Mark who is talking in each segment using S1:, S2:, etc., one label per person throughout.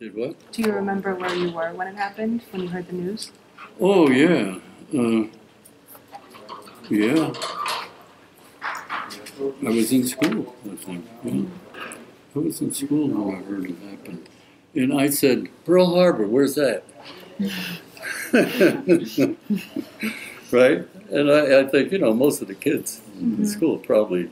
S1: Did what?
S2: Do you remember where you were when it happened, when you heard the news?
S1: Oh, yeah. Uh, yeah. I was in school, I think. Yeah. I was in school when I heard it happen. And I said, Pearl Harbor, where's that? right? And I, I think, you know, most of the kids in school probably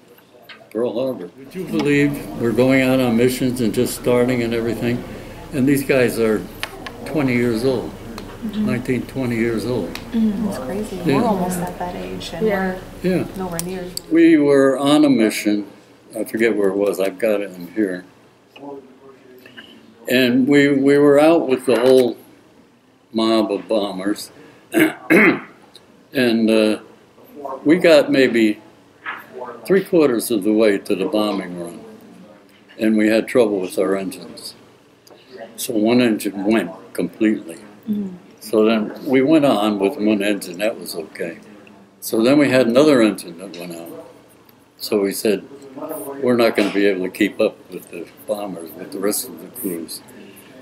S1: Pearl Harbor. Would you believe we're going out on missions and just starting and everything? And these guys are 20 years old, 19, 20 years old.
S2: It's crazy.
S1: Yeah.
S2: We're almost at that age, and
S3: Yeah.
S1: Yeah.
S2: we're nowhere near.
S1: We were on a mission. I forget where it was. I've got it in here. And we we were out with the whole mob of bombers, and uh, we got maybe three quarters of the way to the bombing run, and we had trouble with our engines. So one engine went completely. So then we went on with one engine. That was okay. So then we had another engine that went out. So we said, we're not going to be able to keep up with the bombers, with the rest of the crews.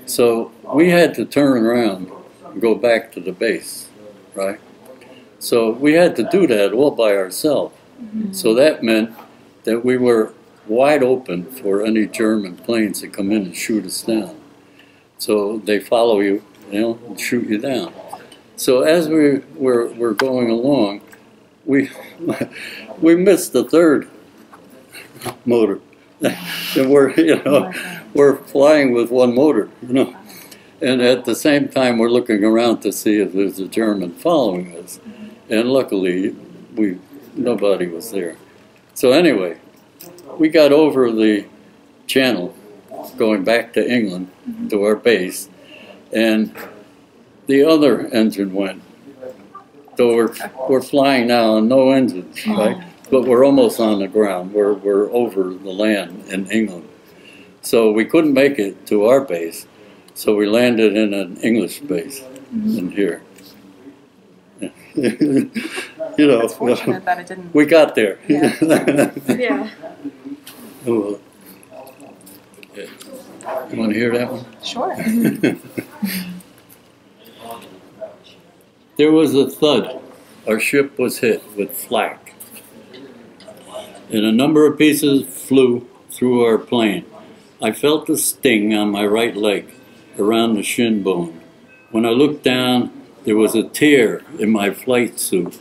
S1: So we had to turn around and go back to the base, right? So we had to do that all by ourselves. So that meant that we were wide open for any German planes to come in and shoot us down. So they follow you, you know, and shoot you down. So as we were, were going along, we we missed the third motor. and we're you know we're flying with one motor, you know. And at the same time we're looking around to see if there's a German following us. And luckily we nobody was there. So anyway, we got over the channel going back to England to our base and the other engine went. So we're, we're flying now on no engines, mm-hmm. right? But we're almost on the ground. We're, we're over the land in England. So we couldn't make it to our base. So we landed in an English base mm-hmm. in here. you know,
S2: Fortunate that it didn't.
S1: we got there.
S3: Yeah.
S1: Well. You want to hear that one?
S2: Sure.
S1: There was a thud. Our ship was hit with flak. And a number of pieces flew through our plane. I felt a sting on my right leg, around the shin bone. When I looked down, there was a tear in my flight suit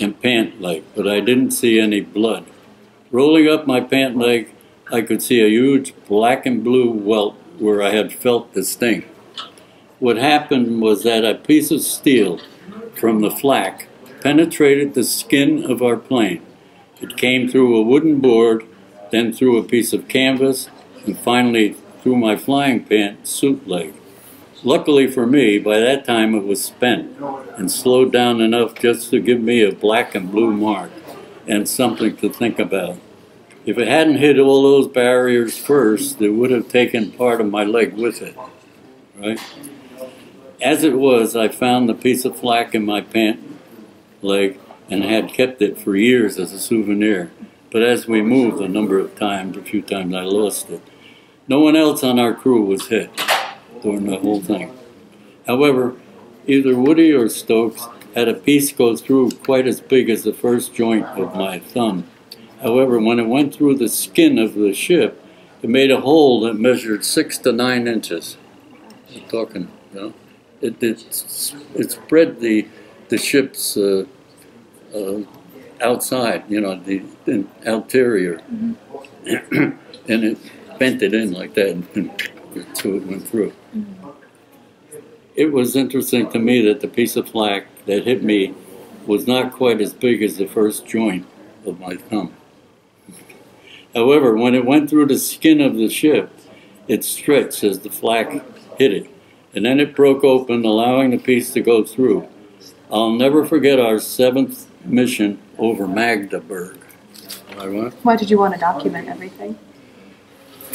S1: and pant leg, but I didn't see any blood. Rolling up my pant leg, I could see a huge black and blue welt where I had felt the sting. What happened was that a piece of steel from the flak penetrated the skin of our plane. It came through a wooden board, then through a piece of canvas, and finally through my flying pant suit leg. Luckily for me, by that time it was spent and slowed down enough just to give me a black and blue mark and something to think about. If it hadn't hit all those barriers first, it would have taken part of my leg with it, right? As it was, I found the piece of flak in my pant leg and had kept it for years as a souvenir. But as we moved a number of times, a few times I lost it. No one else on our crew was hit during the whole thing. However, either Woody or Stokes had a piece go through quite as big as the first joint of my thumb. However, when it went through the skin of the ship, it made a hole that measured six to nine inches. I'm talking, you know, it it, it spread the the ship's uh, uh, outside, you know, the, the interior, and it bent it in like that, and so it went through. It was interesting to me that the piece of flak that hit me was not quite as big as the first joint of my thumb. However, when it went through the skin of the ship, it stretched as the flak hit it, and then it broke open, allowing the piece to go through. I'll never forget our seventh mission over Magdeburg.
S2: Why did you want to document everything?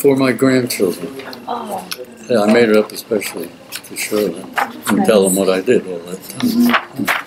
S1: for my grandchildren.
S2: Oh,
S1: Yeah, I made it up especially to show them and tell them what I did all that time. Mm-hmm.